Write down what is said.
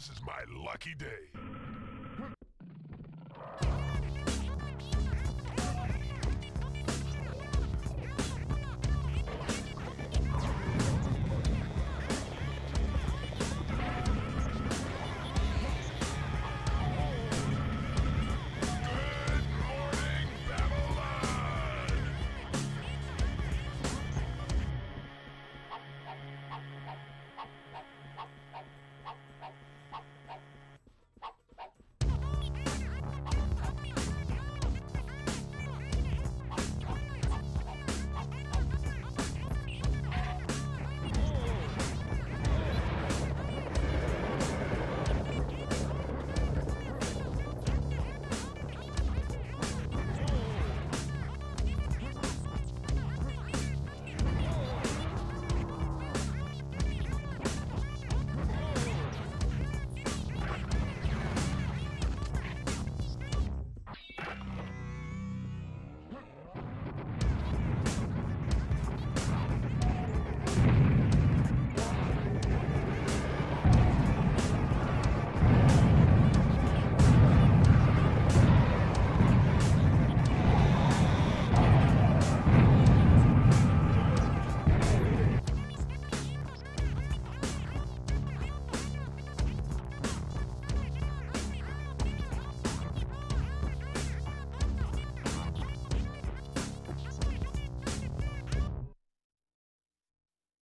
This is my lucky day.